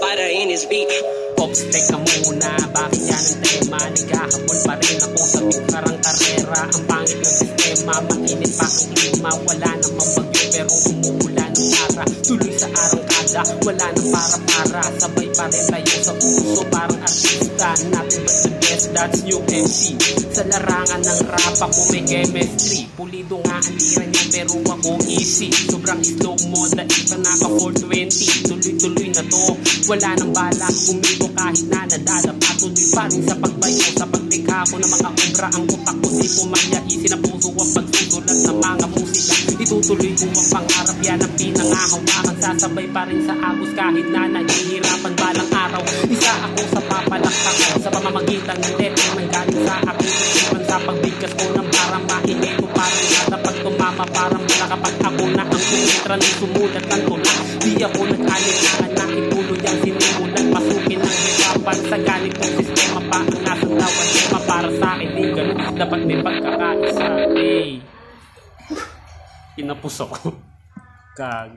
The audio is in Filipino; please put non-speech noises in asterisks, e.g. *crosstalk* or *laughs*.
para in his beat. Pops, teka muna, bakit yan ang tema? Naghahabol pa rin ako sa karang karera. Ang pangit ng sistema, mainit pa ang klima. Wala namang bagyo pero umuula ng para. Tuloy sa arang kada, wala nang para-para. Sabay pa rin tayo sa puso, parang artista. Natin but the that's new MC Sa larangan ng rap ako may chemistry Pulido nga ang lira niya pero ako easy. Sobrang slow mo, dahil ka naka 420 Tuloy-tuloy na to, wala nang balak Kumibo kahit na nadala Patuloy pa rin sa pagbayo Sa paglikha ko ng mga obra Ang utak ko. Di pumaya Isin ang pagsusulat ng mga musika. Itutuloy ko ang pangarap Yan ang pinangahawakan. Sasabay pa rin sa agos Kahit na naghihirapan Sa pamamagitan ng letra Nang galing sa aking Sa pagbigkas ko ng parang mahinig ko Parang nada pag tumama Parang wala kapag ako na ang kumitra Nang sumulat ng tula Di ako nag-alinlangan na ituloy ang sinimulan Pasukin ang hirapan sa ganitong sistema pa Ang nasa lawan tema para sa akin. Di ganun dapat may pagkakaisa Hey Inapos ako. *laughs* Kag